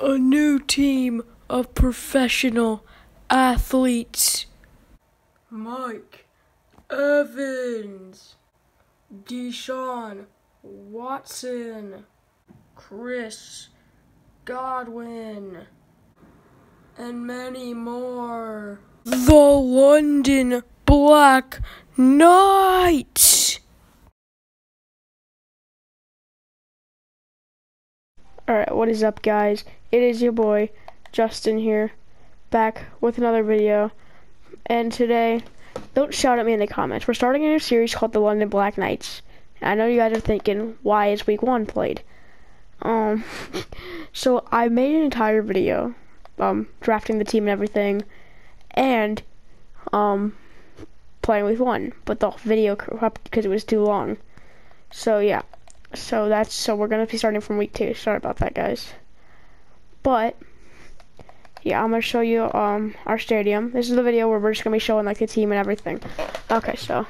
a new team of professional athletes. Mike Evans, Deshaun Watson, Chris Godwin, and many more. The London Black Knights. Alright, what is up guys? It is your boy, Justin here, back with another video. And today, don't shout at me in the comments. We're starting a new series called the London Black Knights. I know you guys are thinking, why is week one played? Um, so I made an entire video, um, drafting the team and everything, and, um, playing week one. But the video corrupted because it was too long. So yeah, so that's so we're gonna be starting from week two. Sorry about that, guys. But yeah, I'm gonna show you um our stadium. This is the video where we're just gonna be showing like the team and everything. Okay, so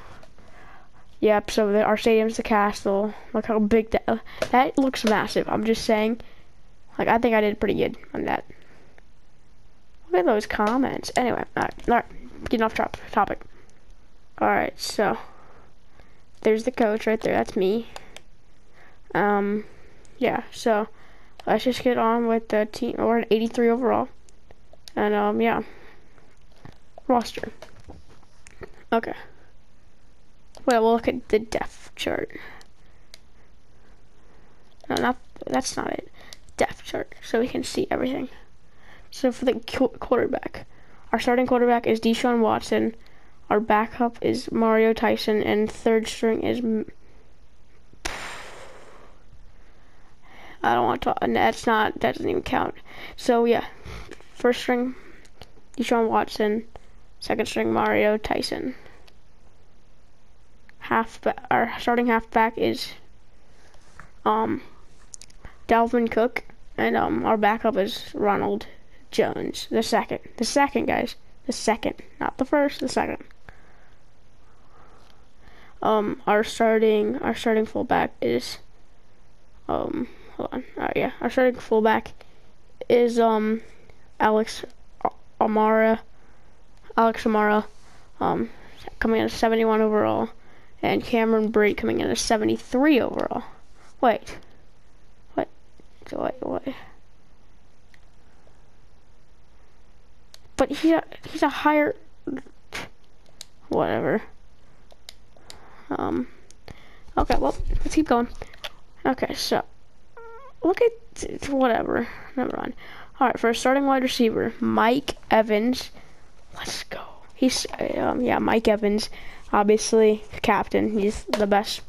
yep. So the, our stadium's the castle. Look how big that that looks massive. I'm just saying. Like I think I did pretty good on that. Look at those comments. Anyway, alright, alright, getting off top topic. Alright, so there's the coach right there. That's me. Um, yeah, so let's just get on with the team. We're at 83 overall. And, um, yeah. Roster. Okay. Well, we'll look at the depth chart. No, not, that's not it. Depth chart, so we can see everything. So for the quarterback, our starting quarterback is Deshaun Watson. Our backup is Mario Tyson, and third string is I don't want to. And that's not. That doesn't even count. So yeah, first string, Deshaun Watson. Second string, Mario Tyson. Half our starting halfback is um Dalvin Cook, and um our backup is Ronald Jones. The second, the second guys, the second, not the first, the second. Um, our starting our starting fullback is um hold on. Uh, yeah, our starting fullback is um Alex Amara. Alex Amara, um, coming in at 71 overall, and Cameron Brate coming in at 73 overall. Wait, what? Wait, wait. But he's a, he's a higher. Whatever. Um. Okay, well, let's keep going. Okay, so look at whatever. Never mind. All right, for a starting wide receiver, Mike Evans. Let's go. He's um yeah, Mike Evans, obviously captain. He's the best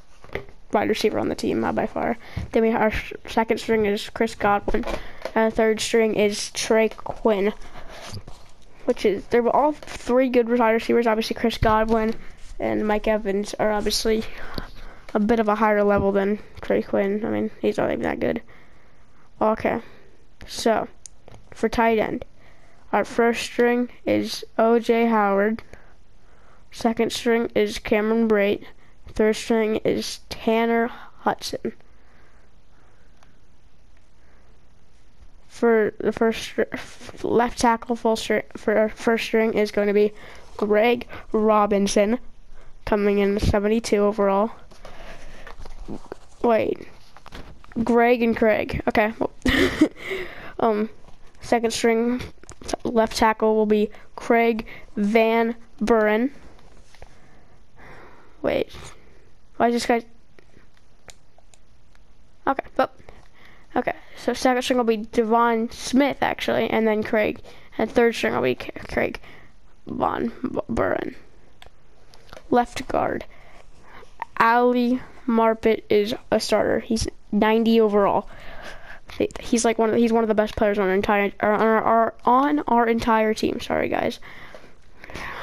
wide receiver on the team by far. Then we our second string is Chris Godwin, and third string is Trey Quinn. Which is they're all three good wide receivers. Obviously, Chris Godwin and Mike Evans are obviously a bit of a higher level than Trey Quinn. I mean, he's not even that good. Okay, so for tight end, our first string is O.J. Howard. Second string is Cameron Brate. Third string is Tanner Hudson. For the first left tackle, full string for first string is going to be Greg Robinson, coming in 72 overall. Wait, Greg and Craig. Okay. um, second string left tackle will be Craig Van Buren. Wait. Why is this guy? Okay, but okay. So second string will be Devon Smith actually, and then Craig, and third string will be Craig Von Buren. Left guard. Ali Marpet is a starter. He's 90 overall. He's like one of he's one of the best players on our entire on our, our on our entire team. Sorry guys,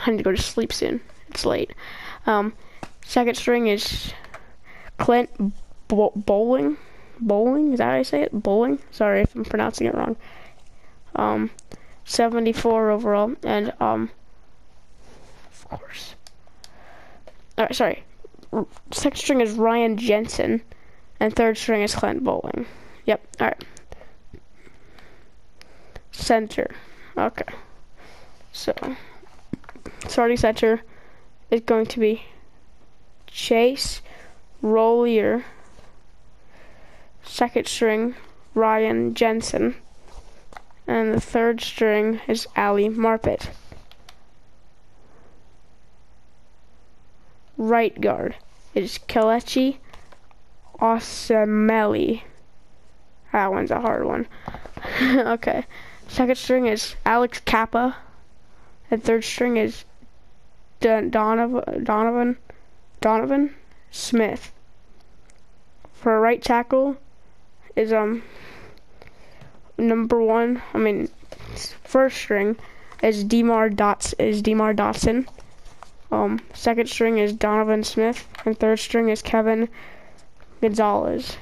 I need to go to sleep soon. It's late. Um, second string is Clint Bo Bowling. Bowling is that how I say it? Bowling. Sorry if I'm pronouncing it wrong. Um, 74 overall, and um, of course. All right, sorry. Second string is Ryan Jensen. And third string is Clint Bowling. Yep, alright. center. Okay. So, starting center is going to be Chase Roullier. Second string, Ryan Jensen. And the third string is Ali Marpet. Right guard is Kelechi Osemele. That one's a hard one. okay. Second string is Alex Cappa. And third string is Don Donovan, Donovan, Donovan Smith. For right tackle is um number one. I mean, first string is Demar Dots is Demar Dotson. Um, second string is Donovan Smith, and third string is Kevin Gonzalez.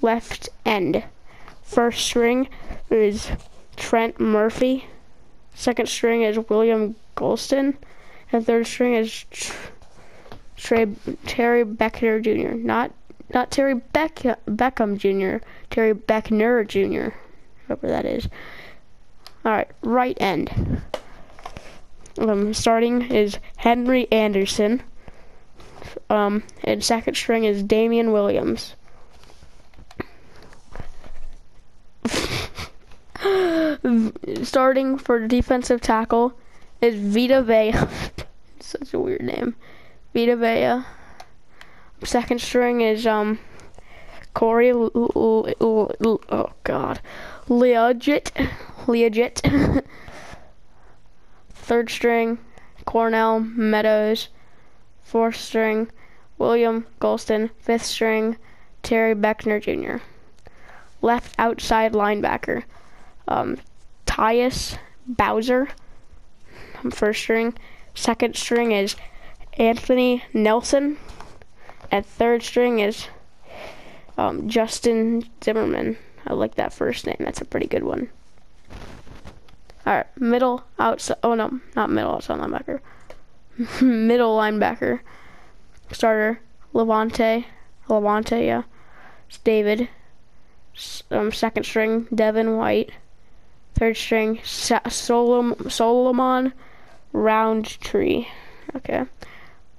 Left end. First string is Trent Murphy. Second string is William Gholston. And third string is Terry Beckner Jr. Not not Terry Beck, Beckham Jr. Terry Beckner Jr. Whoever that is. Alright, right end. Um, starting is Henry Anderson. Um, and second string is Damian Williams. Starting for defensive tackle is Vita Vea. Such a weird name. Vita Vea. Second string is um Corey. L L L oh God, Leogit. Leogit. Third string Cornell Meadows. Fourth string William Gholston. Fifth string Terry Beckner Jr. Left outside linebacker um, Tyus Bowser. First string. Second string is Anthony Nelson. And third string is um, Justin Zimmerman. I like that first name. That's a pretty good one. Alright, middle outside. Oh no, not middle outside linebacker. middle linebacker. Starter Levante. Levante, yeah. It's David. Um, second string Devin White. Third string Sa Solom Solomon Roundtree. Okay,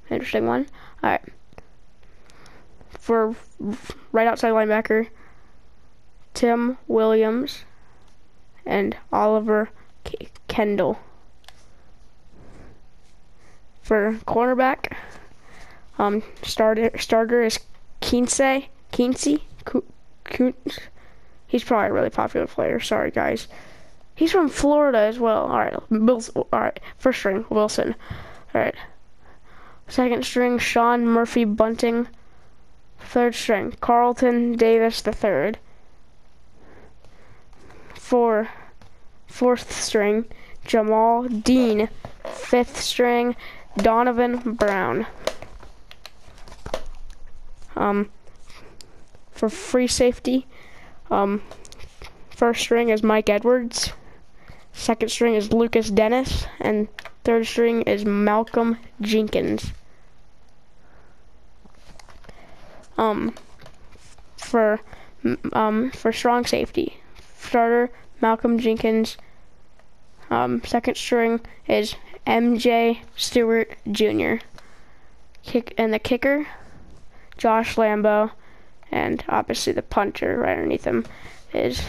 interesting one. All right for right outside linebacker, Tim Williams, and Oliver K Kendall. For cornerback, um, starter starter is Kinsey Kinsey. He's probably a really popular player. Sorry, guys. He's from Florida as well. All right, Bills. All right, first string Wilson. All right, second string Sean Murphy Bunting. Third string, Carlton Davis the third. Four, fourth string, Jamel Dean. Fifth string, Donovan Brown. Um, for free safety, um, first string is Mike Edwards. Second string is Lucas Dennis, and third string is Malcolm Jenkins. um, for um, for strong safety. Starter Malcolm Jenkins. Um, second string is MJ Stewart Jr. Kick and the kicker, Josh Lambo, and obviously the punter right underneath him is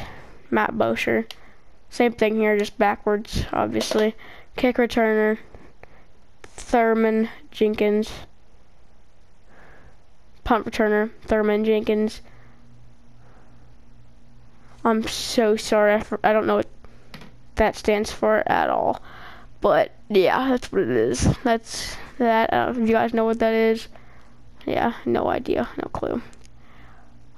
Matt Bosher. Same thing here, just backwards, obviously. Kick returner, Thurman Jenkins punt returner, Thurman Jenkins. I'm so sorry. I don't know what that stands for at all. But yeah, that's what it is. That's that. Uh, if you guys know what that is, yeah, no idea, no clue.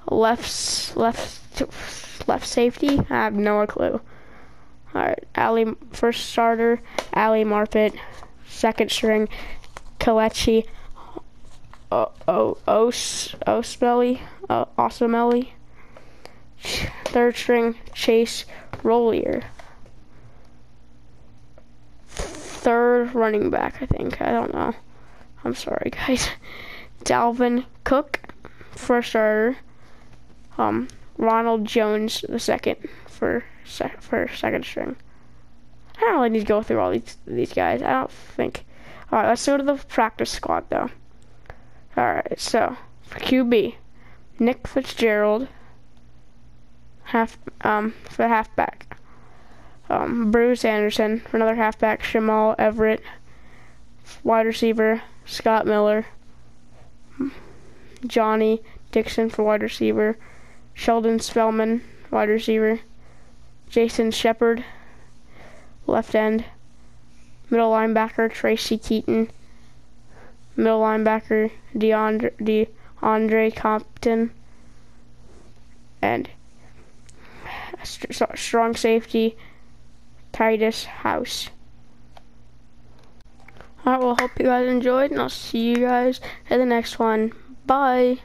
Left, left, left safety. I have no clue. All right, Ali, first starter, Ali Marpet. Second string, Kelechi oh, oh, oh, Os, Osmelly, uh, Osamelly. Third string, Chase Roullier. Third running back, I think. I don't know. I'm sorry, guys. Dalvin Cook, first starter. Um, Ronald Jones the second for sec for second string. I don't really need to go through all these these guys. I don't think. All right, let's go to the practice squad though. All right, so for QB, Nick Fitzgerald, half um for halfback. Um, Bruce Anderson for another halfback. Jamal Everett, wide receiver. Scott Miller. Johnny Dixon for wide receiver. Sheldon Spellman, wide receiver. Jason Shepard, left end. Middle linebacker Tracy Keaton. Middle linebacker DeAndre, DeAndre Compton. And strong safety Titus House. Alright, well, hope you guys enjoyed, and I'll see you guys in the next one. Bye.